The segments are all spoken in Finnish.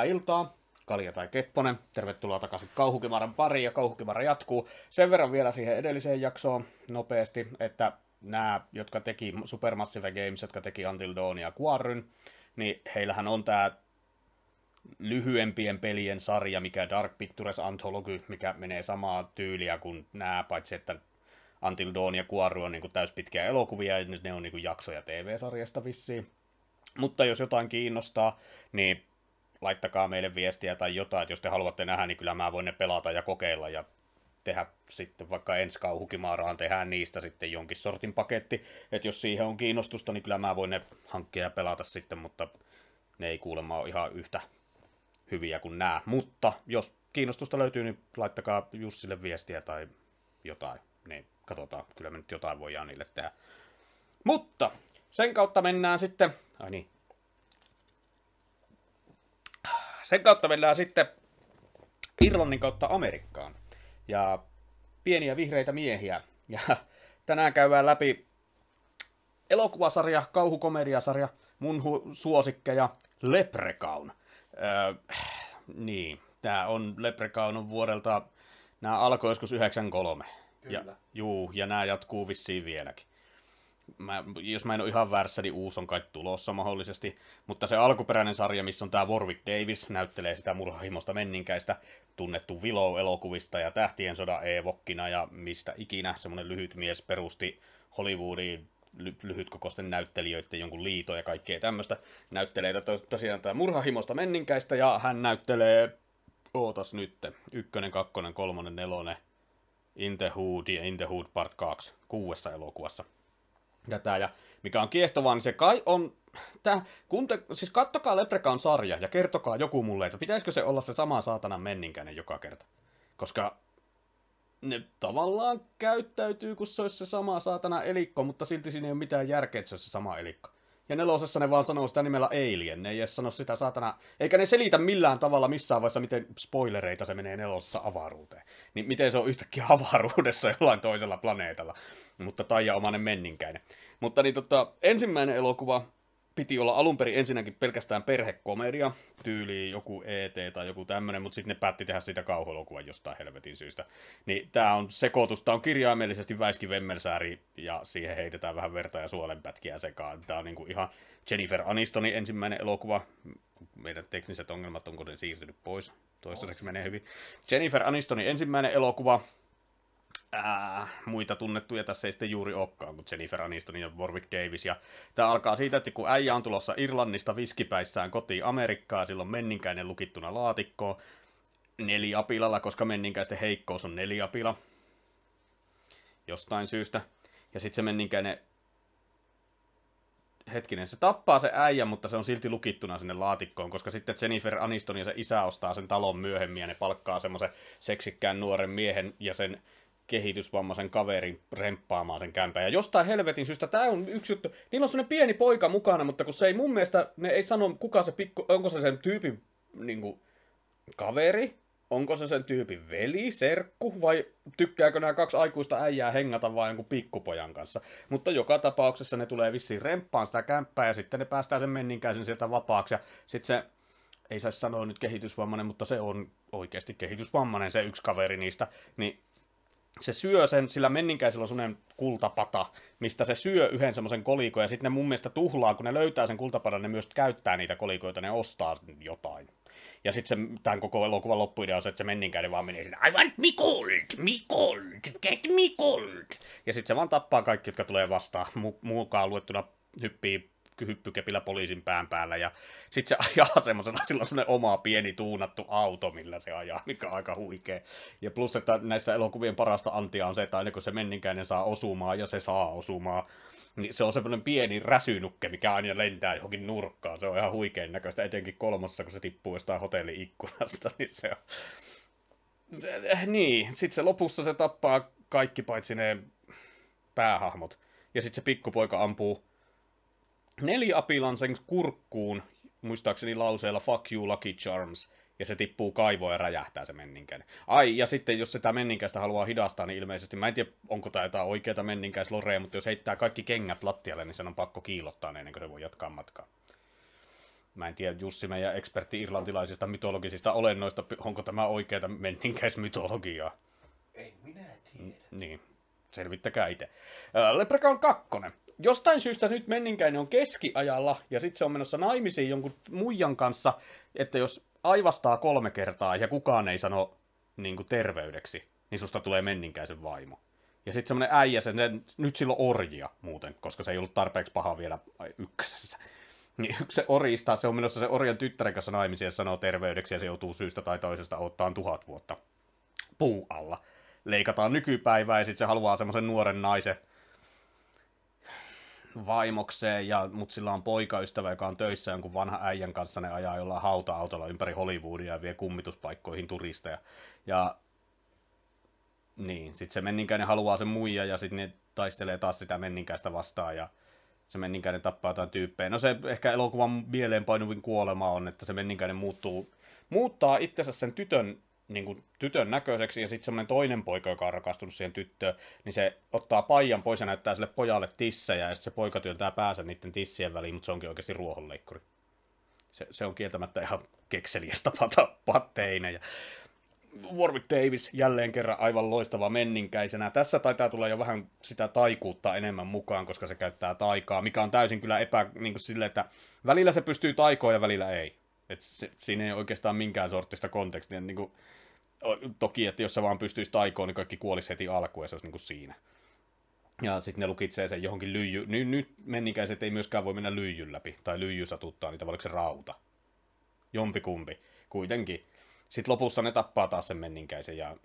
hyvää iltaa. Kalja tai Kepponen, tervetuloa takaisin Kauhukimaran pariin ja Kauhukimara jatkuu. Sen verran vielä siihen edelliseen jaksoon nopeasti, että nämä, jotka teki Supermassive Games, jotka teki Until Dawn ja Quarryn, niin heillähän on tämä lyhyempien pelien sarja, mikä Dark Pictures Anthology, mikä menee samaa tyyliä kuin nämä, paitsi että Until Dawn ja Quarry on niin täyspitkiä elokuvia, ja ne on niin jaksoja TV-sarjasta vissiin. Mutta jos jotain kiinnostaa, niin laittakaa meille viestiä tai jotain, että jos te haluatte nähdä, niin kyllä mä voin ne pelata ja kokeilla ja tehdä sitten vaikka ensi kauhukimaaraan, tehdään niistä sitten jonkin sortin paketti, että jos siihen on kiinnostusta, niin kyllä mä voin ne hankkia ja pelata sitten, mutta ne ei kuulemma ole ihan yhtä hyviä kuin nämä. Mutta jos kiinnostusta löytyy, niin laittakaa Jussille viestiä tai jotain, niin katsotaan, kyllä me nyt jotain voidaan niille tehdä. Mutta sen kautta mennään sitten, ai niin, sen kautta mennään sitten Irlannin kautta Amerikkaan. Ja pieniä vihreitä miehiä. Ja tänään käydään läpi elokuvasarja, kauhukomediasarja, mun hu- suosikkeja, Leprechaun. Öö, niin, tää on Leprechaun on vuodelta, nämä alkoi joskus 93. Kyllä. Ja, juu, ja nämä jatkuu vissiin vieläkin mä, jos mä en ole ihan väärässä, niin uusi on kai tulossa mahdollisesti, mutta se alkuperäinen sarja, missä on tämä Warwick Davis, näyttelee sitä murhahimosta menninkäistä, tunnettu Willow-elokuvista ja Tähtien sodan Eevokkina ja mistä ikinä semmoinen lyhyt mies perusti Hollywoodiin ly- lyhytkokoisten näyttelijöiden jonkun liito ja kaikkea tämmöistä. Näyttelee to- tosiaan tämä murhahimosta menninkäistä ja hän näyttelee, ootas nyt, ykkönen, kakkonen, kolmonen, nelonen, In the Hood ja In the Hood Part 2 kuudessa elokuvassa tätä, ja mikä on kiehtovaa, niin se kai on, tää, kun te, siis kattokaa Leprechaun sarja ja kertokaa joku mulle, että pitäisikö se olla se sama saatanan menninkäinen joka kerta. Koska ne tavallaan käyttäytyy, kun se olisi se sama saatana elikko, mutta silti siinä ei ole mitään järkeä, että se olisi se sama elikko. Ja nelosessa ne vaan sanoo sitä nimellä Alien, ne ei edes sano sitä saatana, eikä ne selitä millään tavalla missään vaiheessa, miten spoilereita se menee nelosessa avaruuteen. Niin miten se on yhtäkkiä avaruudessa jollain toisella planeetalla, mutta omanen menninkäinen. Mutta niin tota, ensimmäinen elokuva piti olla alun perin ensinnäkin pelkästään perhekomedia, tyyli joku ET tai joku tämmönen, mutta sitten ne päätti tehdä siitä kauhuelokuvan jostain helvetin syystä. Niin tää on sekoitus, tää on kirjaimellisesti Väiski Vemmelsääri ja siihen heitetään vähän verta ja suolenpätkiä sekaan. Tää on niinku ihan Jennifer Anistonin ensimmäinen elokuva. Meidän tekniset ongelmat, onko ne siirtynyt pois? Toistaiseksi menee hyvin. Jennifer Anistonin ensimmäinen elokuva, Ää, muita tunnettuja tässä ei sitten juuri olekaan, mutta Jennifer Aniston ja Warwick Davis. Ja tämä alkaa siitä, että kun äijä on tulossa Irlannista viskipäissään kotiin Amerikkaa, silloin menninkäinen lukittuna laatikkoon neliapilalla, koska menninkäisten heikkous on neliapila jostain syystä. Ja sitten se menninkäinen hetkinen, se tappaa se äijä, mutta se on silti lukittuna sinne laatikkoon, koska sitten Jennifer Aniston ja se isä ostaa sen talon myöhemmin ja ne palkkaa semmoisen seksikkään nuoren miehen ja sen kehitysvammaisen kaverin remppaamaan sen kämpää. Ja jostain helvetin syystä, tämä on yksi juttu, niillä on sellainen pieni poika mukana, mutta kun se ei mun mielestä, ne ei sano kuka se pikku, onko se sen tyypin niin kuin, kaveri, onko se sen tyypin veli, serkku, vai tykkääkö nämä kaksi aikuista äijää hengata vain jonkun pikkupojan kanssa. Mutta joka tapauksessa ne tulee vissiin remppaan sitä kämppää ja sitten ne päästään sen menninkäisen sieltä vapaaksi. Ja sitten se, ei saisi sanoa nyt kehitysvammainen, mutta se on oikeasti kehitysvammainen se yksi kaveri niistä, niin se syö sen, sillä menninkäisellä on semmoinen kultapata, mistä se syö yhden semmoisen kolikon, ja sitten ne mun mielestä tuhlaa, kun ne löytää sen kultapadan, ne myös käyttää niitä kolikoita, ne ostaa jotain. Ja sitten tämän koko elokuvan loppuidea on se, että se menninkäinen vaan menee I want me gold, me gold, get me gold. Ja sitten se vaan tappaa kaikki, jotka tulee vastaan, Mu- mukaan luettuna hyppii hyppykepillä poliisin pään päällä, ja sitten se ajaa semmoisena, sillä on semmoinen oma pieni tuunattu auto, millä se ajaa, mikä on aika huikea. Ja plus, että näissä elokuvien parasta antia on se, että aina kun se menninkäinen saa osumaan, ja se saa osumaan, niin se on semmoinen pieni räsynukke, mikä aina lentää johonkin nurkkaan. Se on ihan huikein näköistä, etenkin kolmassa, kun se tippuu jostain hotelliikkunasta, niin se on... Se, eh, niin, sitten se lopussa se tappaa kaikki paitsi ne päähahmot. Ja sitten se pikkupoika ampuu neliapilan sen kurkkuun, muistaakseni lauseella fuck you Lucky Charms, ja se tippuu kaivoon ja räjähtää se menninkäinen. Ai, ja sitten jos sitä menninkäistä haluaa hidastaa, niin ilmeisesti, mä en tiedä, onko tämä jotain oikeata menninkäislorea, mutta jos heittää kaikki kengät lattialle, niin sen on pakko kiilottaa ennen kuin se voi jatkaa matkaa. Mä en tiedä, Jussi, meidän ekspertti irlantilaisista mytologisista olennoista, onko tämä oikeaa menninkäismytologiaa? Ei minä tiedä. Niin, selvittäkää itse. Leprechaun 2. Jostain syystä nyt menninkäinen on keskiajalla, ja sitten se on menossa naimisiin jonkun muijan kanssa, että jos aivastaa kolme kertaa ja kukaan ei sano niin kuin terveydeksi, niin susta tulee menninkäisen vaimo. Ja sitten semmoinen äijä, se, nyt silloin orjia muuten, koska se ei ollut tarpeeksi paha vielä ykkösessä. Niin se orista, se on menossa se orjan tyttären kanssa naimisiin ja sanoo terveydeksi ja se joutuu syystä tai toisesta ottaan tuhat vuotta puu alla. Leikataan nykypäivää ja sitten se haluaa semmoisen nuoren naisen vaimokseen, ja, mutta sillä on poikaystävä, joka on töissä jonkun vanha äijän kanssa, ne ajaa jollain hauta-autolla ympäri Hollywoodia ja vie kummituspaikkoihin turisteja. Ja niin, sitten se menninkäinen haluaa sen muija ja sitten ne taistelee taas sitä menninkäistä vastaan ja se menninkäinen tappaa jotain tyyppejä. No se ehkä elokuvan mieleenpainuvin kuolema on, että se menninkäinen muuttuu, muuttaa itsensä sen tytön, niin kuin, tytön näköiseksi ja sitten semmoinen toinen poika, joka on rakastunut siihen tyttöön, niin se ottaa paijan pois ja näyttää sille pojalle tissejä ja sitten se poika työntää päänsä niiden tissien väliin, mutta se onkin oikeasti ruohonleikkuri. Se, se on kieltämättä ihan kekseliäs tapa tappaa teinejä. Warwick Davis jälleen kerran aivan loistava menninkäisenä. Tässä taitaa tulla jo vähän sitä taikuutta enemmän mukaan, koska se käyttää taikaa, mikä on täysin kyllä epä, niin kuin sille, että välillä se pystyy taikoon ja välillä ei. Et se, siinä ei oikeastaan minkään sortista kontekstia. Niin kuin, toki, että jos se vaan pystyisi taikoon, niin kaikki kuolisi heti alkuun ja se olisi niin kuin siinä. Ja sitten ne lukitsee sen johonkin lyijy. Nyt, nyt menninkäiset ei myöskään voi mennä lyijyn läpi, tai lyijy satuttaa niitä, vai oliko se rauta? Jompikumpi. Kuitenkin. Sitten lopussa ne tappaa taas sen menninkäisen ja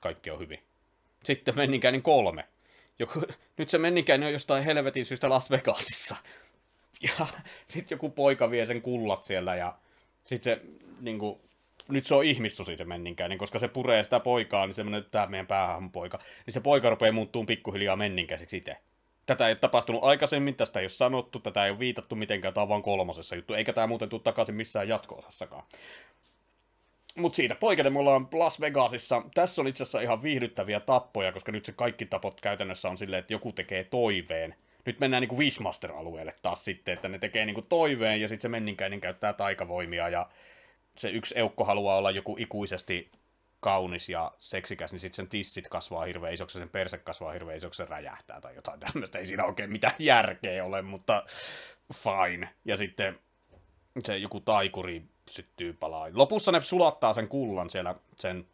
kaikki on hyvin. Sitten menninkäinen kolme. Joku, nyt se menninkäinen on jostain helvetin syystä Las Vegasissa. Ja sitten joku poika vie sen kullat siellä ja sitten se niinku, nyt se on ihmissusi se menninkäinen, koska se puree sitä poikaa, niin semmoinen, tämä meidän päähän poika, niin se poika rupeaa muuttuun pikkuhiljaa menninkäiseksi itse. Tätä ei ole tapahtunut aikaisemmin, tästä ei ole sanottu, tätä ei ole viitattu mitenkään, tämä on vaan kolmosessa juttu, eikä tämä muuten tule takaisin missään jatko-osassakaan. Mutta siitä poiketen me ollaan Las Vegasissa. Tässä on itse asiassa ihan viihdyttäviä tappoja, koska nyt se kaikki tapot käytännössä on silleen, että joku tekee toiveen. Nyt mennään niinku Wismaster-alueelle taas sitten, että ne tekee niinku toiveen ja sitten se menninkäinen käyttää taikavoimia ja se yksi eukko haluaa olla joku ikuisesti kaunis ja seksikäs, niin sitten sen tissit kasvaa hirveän isoksi, sen perse kasvaa hirveän isoksi, se räjähtää tai jotain tämmöistä. Ei siinä oikein mitään järkeä ole, mutta fine. Ja sitten se joku taikuri syttyy palaa. Lopussa ne sulattaa sen kullan siellä sen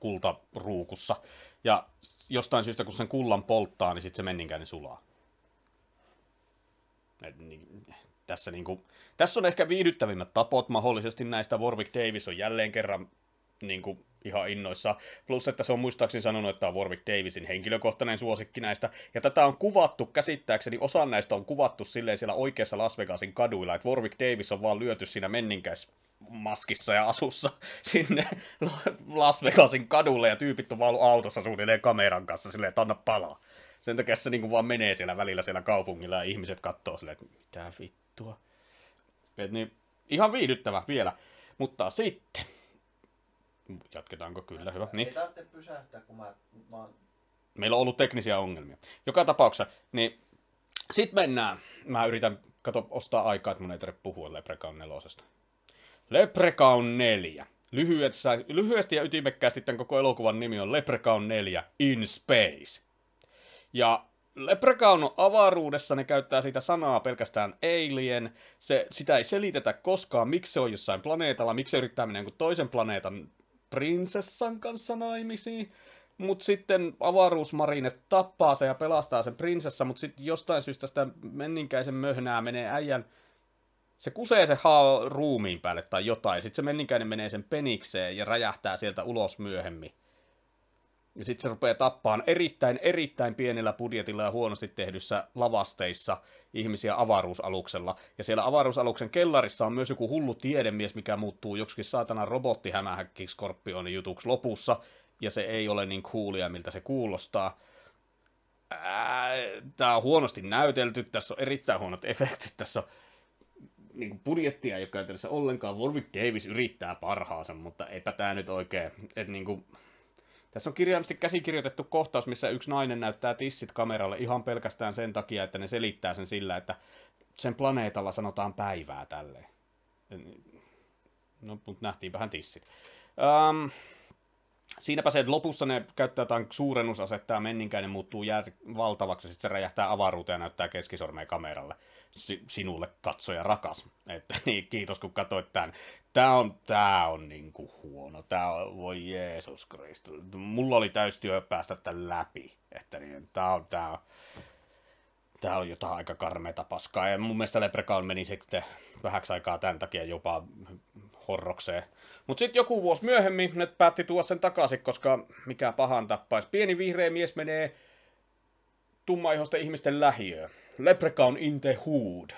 kultaruukussa. Ja jostain syystä, kun sen kullan polttaa, niin sitten se menninkäinen sulaa. Et, niin, tässä, niinku, tässä on ehkä viihdyttävimmät tapot mahdollisesti näistä. Warwick Davis on jälleen kerran niinku, ihan innoissa. Plus, että se on muistaakseni sanonut, että on Warwick Davisin henkilökohtainen suosikki näistä. Ja tätä on kuvattu, käsittääkseni osa näistä on kuvattu silleen siellä oikeassa Las Vegasin kaduilla, että Warwick Davis on vaan lyöty siinä menninkäis maskissa ja asussa sinne Las Vegasin kadulle ja tyypit on vaan ollut autossa suunnilleen kameran kanssa silleen, että anna palaa. Sen takia se niin kuin vaan menee siellä välillä siellä kaupungilla ja ihmiset katsoo silleen, että mitä vittua. Et niin, ihan viihdyttävä vielä. Mutta sitten, Jatketaanko? Kyllä, hyvä. Niin. Ei tarvitse pysäyttää, kun mä, mä oon... Meillä on ollut teknisiä ongelmia. Joka tapauksessa, niin sitten mennään. Mä yritän kato, ostaa aikaa, että mun ei tarvitse puhua Leprechaun nelosesta. Leprechaun 4. Lyhyesti, lyhyesti ja ytimekkäästi tämän koko elokuvan nimi on Leprechaun 4 In Space. Ja Leprechaun avaruudessa ne käyttää sitä sanaa pelkästään alien. Se, sitä ei selitetä koskaan, miksi se on jossain planeetalla, miksi se yrittää mennä toisen planeetan prinsessan kanssa naimisiin. Mutta sitten avaruusmarine tappaa se ja pelastaa sen prinsessa, mutta sitten jostain syystä sitä menninkäisen möhnää menee äijän... Se kusee se haa ruumiin päälle tai jotain, sitten se menninkäinen menee sen penikseen ja räjähtää sieltä ulos myöhemmin. Ja sitten se rupeaa tappaan erittäin, erittäin pienellä budjetilla ja huonosti tehdyssä lavasteissa ihmisiä avaruusaluksella. Ja siellä avaruusaluksen kellarissa on myös joku hullu tiedemies, mikä muuttuu joksikin saatana robottihämähäkki Scorpionin jutuksi lopussa. Ja se ei ole niin coolia, miltä se kuulostaa. Tämä on huonosti näytelty, tässä on erittäin huonot efektit, tässä on niin kuin budjettia ei ole käytännössä ollenkaan. Warwick Davis yrittää parhaansa, mutta eipä tämä nyt oikein. Että niin kuin, tässä on kirjaimisesti käsikirjoitettu kohtaus, missä yksi nainen näyttää tissit kameralle ihan pelkästään sen takia, että ne selittää sen sillä, että sen planeetalla sanotaan päivää tälleen. No, mutta nähtiinpähän tissit. Um, siinäpä se lopussa ne käyttää jotain suurennusasetta ja menninkäinen muuttuu jää valtavaksi ja sitten se räjähtää avaruuteen ja näyttää keskisormea kameralle. Si- sinulle katsoja rakas. Että, niin, kiitos kun katsoit tämän. Tää on, tää on niinku huono. Tää on, voi Jeesus Kristus. Mulla oli täystyö päästä tämän läpi. Että niin, tää on, tää on, tää on jotain aika karmeita paskaa. Ja mun mielestä Leprechaun meni sitten vähäksi aikaa tämän takia jopa horrokseen. Mutta sitten joku vuosi myöhemmin ne päätti tuoda sen takaisin, koska mikä pahan tappaisi. Pieni vihreä mies menee tummaihoisten ihmisten lähiöön. Leprechaun in the Hood,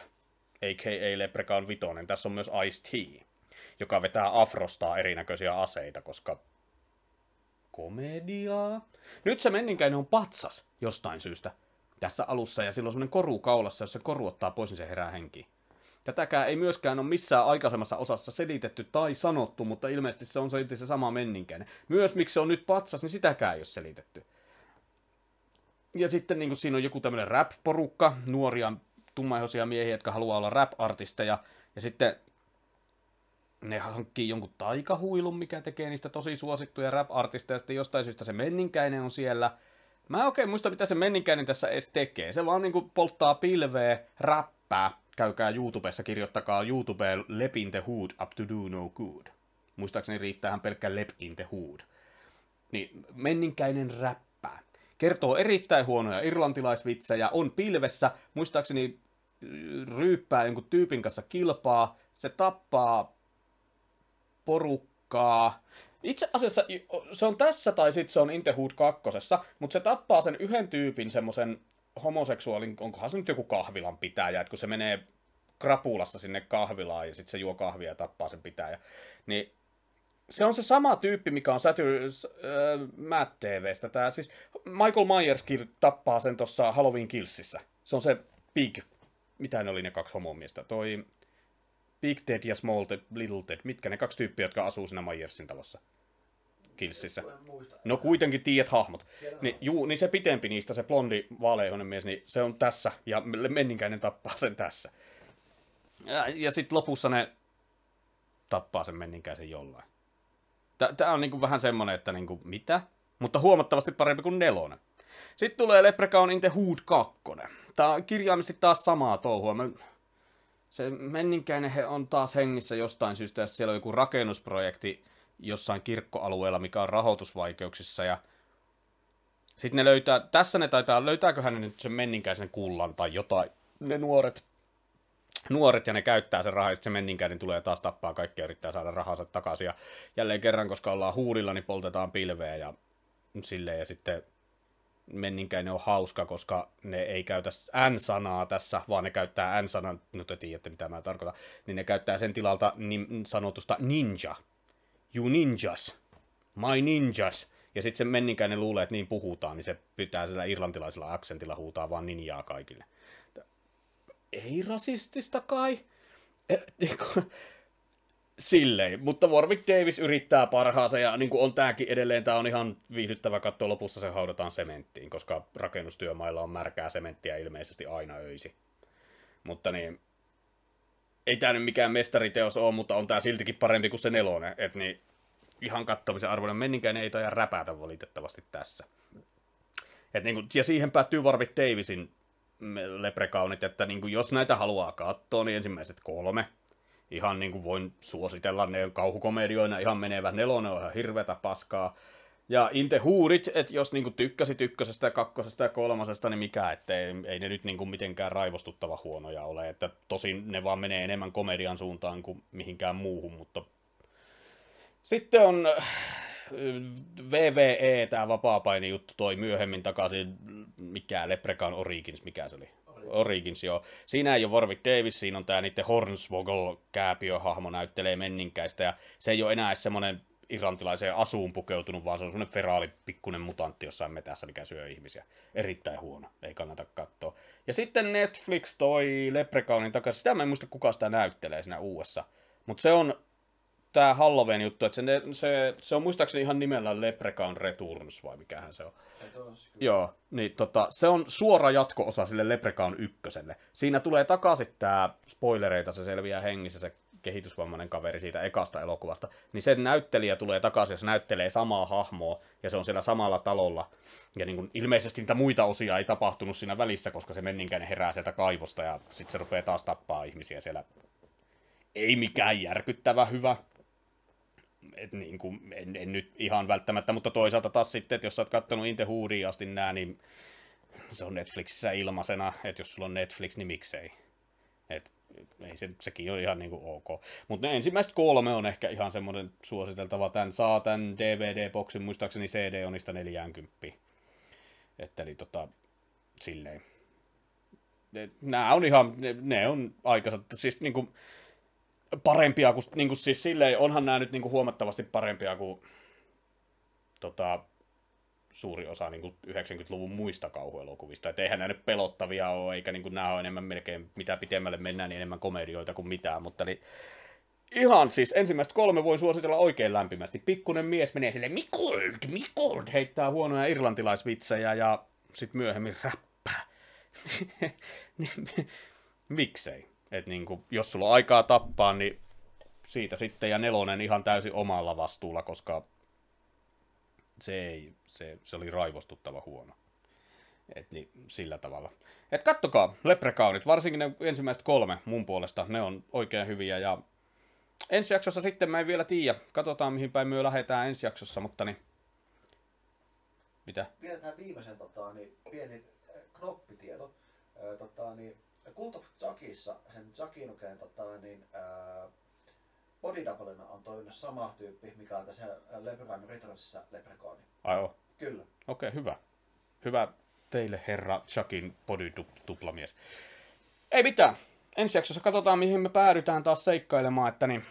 a.k.a. Leprechaun vitonen. Tässä on myös Ice-T, joka vetää afrostaa erinäköisiä aseita, koska komediaa. Nyt se menninkäinen on patsas jostain syystä tässä alussa, ja silloin on semmoinen koru kaulassa, jos se koru ottaa pois, niin se herää henkiin. Tätäkään ei myöskään ole missään aikaisemmassa osassa selitetty tai sanottu, mutta ilmeisesti se on silti se sama menninkäinen. Myös miksi se on nyt patsas, niin sitäkään ei ole selitetty. Ja sitten niin kuin siinä on joku tämmöinen rap-porukka, nuoria tummaihoisia miehiä, jotka haluaa olla rap-artisteja. Ja sitten ne hankkii jonkun taikahuilun, mikä tekee niistä tosi suosittuja rap-artisteja. Ja sitten jostain syystä se menninkäinen on siellä. Mä en oikein muista, mitä se menninkäinen tässä edes tekee. Se vaan niinku polttaa pilveä, räppää käykää YouTubessa, kirjoittakaa YouTubeen Lep in the Hood up to do no good. Muistaakseni riittäähän pelkkä Lep in the Hood. Niin menninkäinen räppää. Kertoo erittäin huonoja irlantilaisvitsejä, on pilvessä, muistaakseni ryyppää jonkun tyypin kanssa kilpaa, se tappaa porukkaa. Itse asiassa se on tässä tai sitten se on In the Hood kakkosessa, mutta se tappaa sen yhden tyypin semmoisen homoseksuaalin, onkohan se nyt joku kahvilan pitäjä, että kun se menee krapulassa sinne kahvilaan ja sitten se juo kahvia ja tappaa sen pitäjä, niin se on se sama tyyppi, mikä on Saturday äh, Matt TVstä. Tää, siis Michael Myers tappaa sen tuossa Halloween Killsissä. Se on se Big, mitä ne oli ne kaksi homomiestä, toi Big Ted ja Small Ted, Little Ted, mitkä ne kaksi tyyppiä, jotka asuu siinä Myersin talossa. Killsissä. No kuitenkin tiedät hahmot. Niin, juu, niin se pitempi niistä, se blondi vaaleihoinen mies, niin se on tässä, ja menninkäinen tappaa sen tässä. Ja, ja sitten lopussa ne tappaa sen menninkäisen jollain. Tämä on niinku vähän semmonen, että niinku, mitä? Mutta huomattavasti parempi kuin nelonen. Sitten tulee Leprechaun in the Hood 2. Tämä on kirjaimisesti taas samaa touhua. Mä... Se menninkäinen on taas hengissä jostain syystä, jos siellä on joku rakennusprojekti, jossain kirkkoalueella, mikä on rahoitusvaikeuksissa ja sitten ne löytää, tässä ne taitaa, löytääköhän ne nyt sen menninkäisen kullan tai jotain, ne nuoret, nuoret ja ne käyttää sen rahaa, ja se menninkäinen tulee taas tappaa kaikki ja yrittää saada rahansa takaisin. Ja jälleen kerran, koska ollaan huudilla, niin poltetaan pilveä ja silleen, ja sitten menninkäinen on hauska, koska ne ei käytä N-sanaa tässä, vaan ne käyttää N-sanan, no te tiedätte mitä mä tarkoitan, niin ne käyttää sen tilalta sanotusta ninja, you ninjas, my ninjas. Ja sitten se menninkäinen luulee, että niin puhutaan, niin se pitää sillä irlantilaisella aksentilla huutaa vaan ninjaa kaikille. Ei rasistista kai. E, niinku, silleen, mutta Warwick Davis yrittää parhaansa ja niin kuin on tääkin edelleen, tää on ihan viihdyttävä katsoa lopussa se haudataan sementtiin, koska rakennustyömailla on märkää sementtiä ilmeisesti aina öisi. Mutta niin, ei tämä nyt mikään mestariteos ole, mutta on tämä siltikin parempi kuin se nelonen. Et niin, ihan kattomisen arvoinen. Menninkään ei taida räpätä valitettavasti tässä. Et niin kuin, ja siihen päättyy Warwick Davisin leprekaunit, että niin kuin, jos näitä haluaa katsoa, niin ensimmäiset kolme. Ihan niin kuin voin suositella, ne kauhukomedioina ihan menevät. Nelonen on ihan hirveätä paskaa. Ja Inte Huurit, että jos niinku tykkäsit ykkösestä ja kakkosesta ja kolmasesta, niin mikä, että ei, ei ne nyt niinku mitenkään raivostuttava huonoja ole. Että tosin ne vaan menee enemmän komedian suuntaan kuin mihinkään muuhun, mutta... Sitten on VVE, tämä vapaa juttu toi myöhemmin takaisin, mikä Leprechaun Origins, mikä se oli? Origins, joo. Siinä ei ole Warwick Davis, siinä on tämä niiden Hornswoggle kääpiöhahmo näyttelee menninkäistä, ja se ei ole enää semmoinen irlantilaiseen asuun pukeutunut, vaan se on semmoinen feraali pikkunen mutantti jossain metässä, mikä syö ihmisiä. Erittäin huono, ei kannata katsoa. Ja sitten Netflix toi Leprecaunin takaisin, sitä mä en muista kuka sitä näyttelee siinä uudessa. Mutta se on tää Halloween juttu, että se, se, se on muistaakseni ihan nimellä Leprechaun Returns vai mikähän se on. Tos. Joo, niin tota, se on suora jatko-osa sille Leprechaun ykköselle. Siinä tulee takaisin tää, spoilereita se selviää hengissä, se kehitysvammainen kaveri siitä ekasta elokuvasta, niin sen näyttelijä tulee takaisin ja se näyttelee samaa hahmoa ja se on siellä samalla talolla. Ja niin kuin, ilmeisesti niitä muita osia ei tapahtunut siinä välissä, koska se menninkäinen herää sieltä kaivosta ja sitten se rupeaa taas tappaa ihmisiä siellä. Ei mikään järkyttävä hyvä, et niin kuin, en, en, nyt ihan välttämättä, mutta toisaalta taas sitten, että jos sä oot kattonut Inte Hoodiin asti nää, niin se on Netflixissä ilmaisena, että jos sulla on Netflix, niin miksei. Et, ei se, sekin on ihan niin kuin ok. Mutta ne ensimmäiset kolme on ehkä ihan semmoinen suositeltava. Tän saa tän DVD-boksin, muistaakseni CD on niistä 40. Että eli tota, silleen. Nää on ihan, ne, ne on aikansa, siis niinku, parempia kuin, niin kuin siis silleen, onhan nämä nyt niin kuin huomattavasti parempia kuin tota, suuri osa niin kuin 90-luvun muista kauhuelokuvista. Et eihän nämä nyt pelottavia ole, eikä niin kuin nämä ole enemmän melkein, mitä pitemmälle mennään, niin enemmän komedioita kuin mitään, mutta eli ihan siis ensimmäistä kolme voi suositella oikein lämpimästi. Pikkunen mies menee sille Mikold, Mikold, heittää huonoja irlantilaisvitsejä ja sitten myöhemmin räppää. Niin, Miksei? Et niin kuin, jos sulla on aikaa tappaa, niin siitä sitten ja nelonen ihan täysin omalla vastuulla, koska se ei, se, se oli raivostuttava huono. Et niin, sillä tavalla. Et kattokaa, Leprechaunit, varsinkin ne ensimmäiset kolme mun puolesta, ne on oikein hyviä ja ensi jaksossa sitten mä en vielä tiedä, katsotaan mihin päin me lähdetään ensi jaksossa, mutta niin, mitä? Vielä tähän viimeisen tota, niin, pieni äh, knoppitieto. Äh, tota, niin, Cult of Jackissa sen Jackinukeen tota, niin, äh, body doublena on toiminut sama tyyppi, mikä on tässä Leprechaun Returnsissa Leprechauni. Ai oo. Kyllä. Okei, okay, hyvä. Hyvä teille, herra Chuckin bodytuplamies. Ei mitään. Ensi jaksossa katsotaan, mihin me päädytään taas seikkailemaan, että niin...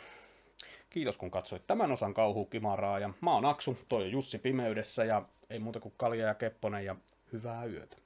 Kiitos kun katsoit tämän osan kauhukimaraa ja mä oon Aksu, toi on Jussi pimeydessä ja ei muuta kuin Kalja ja Kepponen ja hyvää yötä.